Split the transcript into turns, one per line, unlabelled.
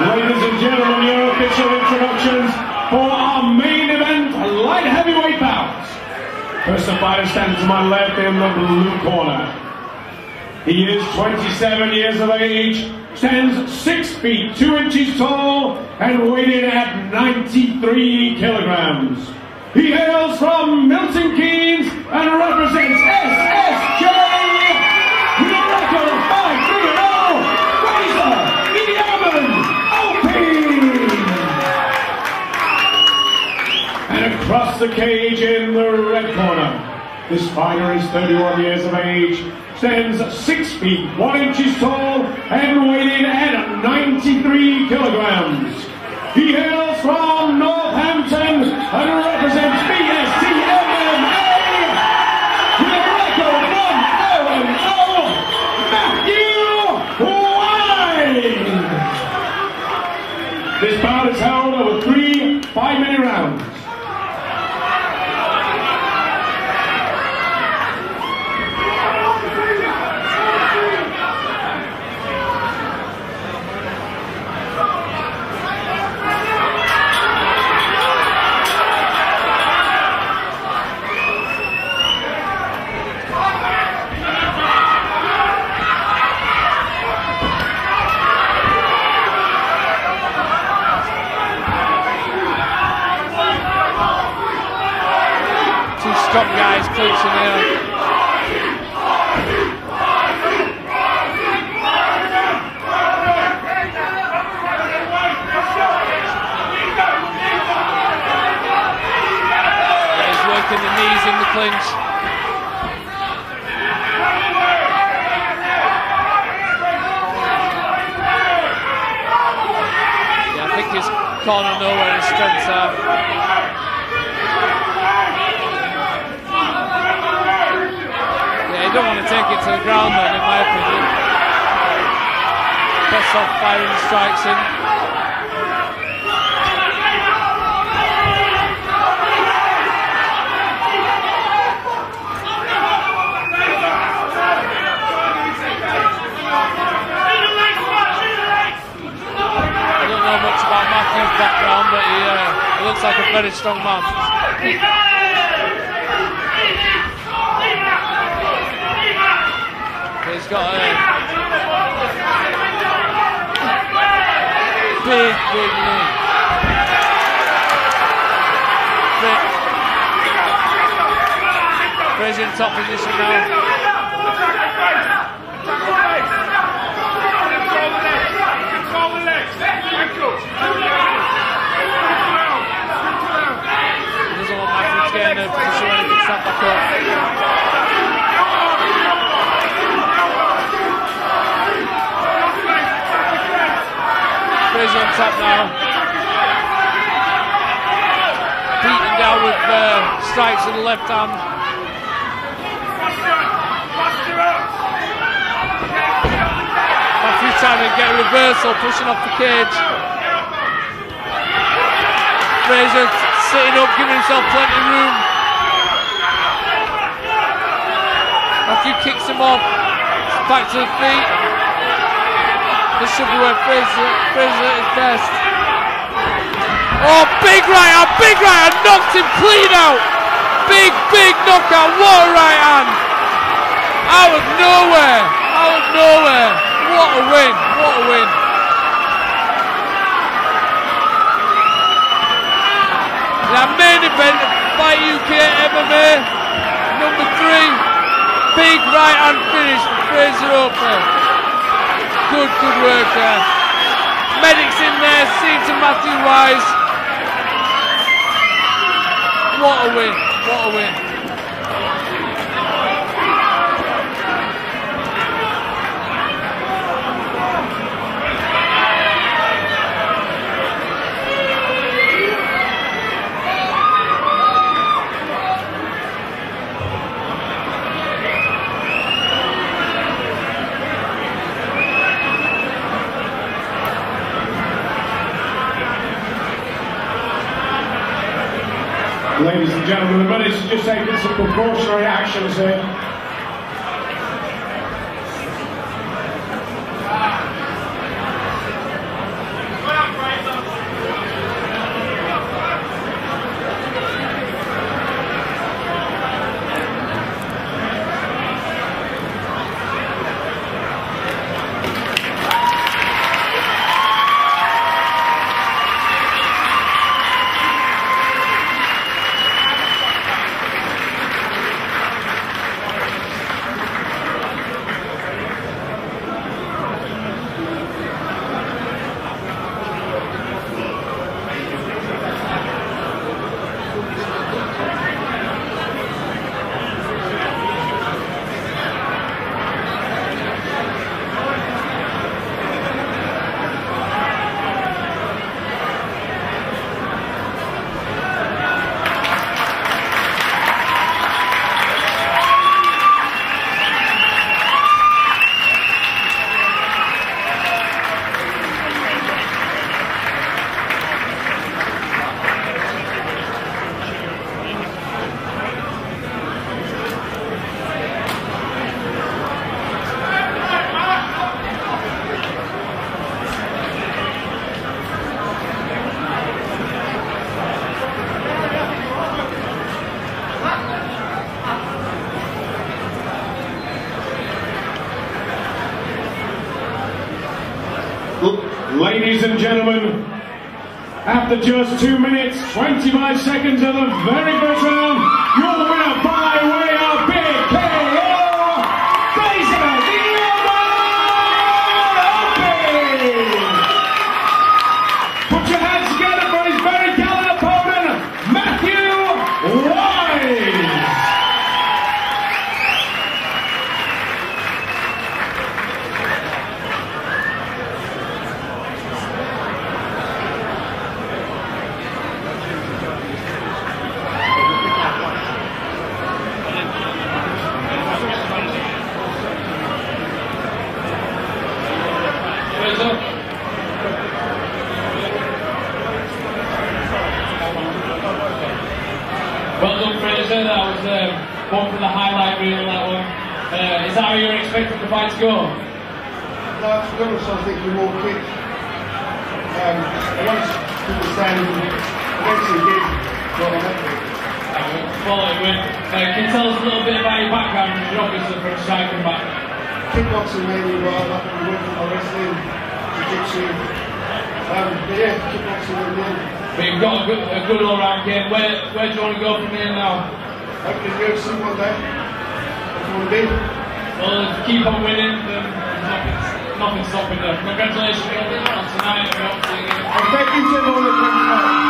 Ladies and gentlemen, your official introductions for our main event, light heavyweight bouts. First the fighter stands to my left in the blue corner. He is 27 years of age, stands 6 feet 2 inches tall, and weighted at 93 kilograms. He hails from Milton Keynes and represents SSJ the cage in the red corner, this fighter is 31 years of age, stands 6 feet 1 inches tall, and weighted at 93 kilograms. He hails from Northampton and represents BSTMMA with a record of 0 Matthew Wise. This bout is held over three five-minute rounds.
Strong guys clinching here. Yeah, he's working the knees in the clinch. I think his corner know where his strengths are. Yeah, you don't want to take it to the ground then, in my opinion. Best off firing strikes in. I don't know much about Matthew's background, but he, uh, he looks like a very strong man. He's got a big, big knee. Fraser in top position now. Doesn't want Matthew to get in a position where he can stand back up. On top now. Beaten down with uh, strikes in the left hand. Matthew trying to get a reversal, pushing off the cage. Fraser sitting up, giving himself plenty of room. Matthew kicks him off. Back to the feet. This should be where Fraser, Fraser is best. Oh, big right hand, oh, big right hand, knocked him clean out. Big, big knockout, what a right hand. Out of nowhere, out of nowhere. What a win, what a win. The main event of Fight UK MMA, number three. Big right hand finish for Fraser Oakley. Good, good work there. Medics in there, seeing to Matthew Wise. What a win, what a win.
Ladies and gentlemen, the are just taking some precautionary actions here. Ladies and gentlemen, after just 2 minutes, 25 seconds of the very first round, your winner by way of Big KO, Fraser Put your hands together for his very gallant opponent, Matthew Wise.
Fraser. Well done, Fraser. That was um, one for the highlight reel. That one. Uh, is that how you were expecting the fight to go?
No, to be honest, I think we're more quick. Um, I want to understand eventually did what I meant.
Quality win. Uh, can you tell us a little bit about your background? You're obviously from striking back.
Kickboxing mainly, but I've been working on wrestling, jiu-jitsu. Um, but yeah, kickboxing and then
You've got a good, a good all-round game. Where, where do you want to go from here now?
hopefully UFC one day. That's what I want to be.
Well, if you keep on winning, then there's nothing, nothing stopping you. Congratulations on tonight. and we hope to see you again.
Thank you to everyone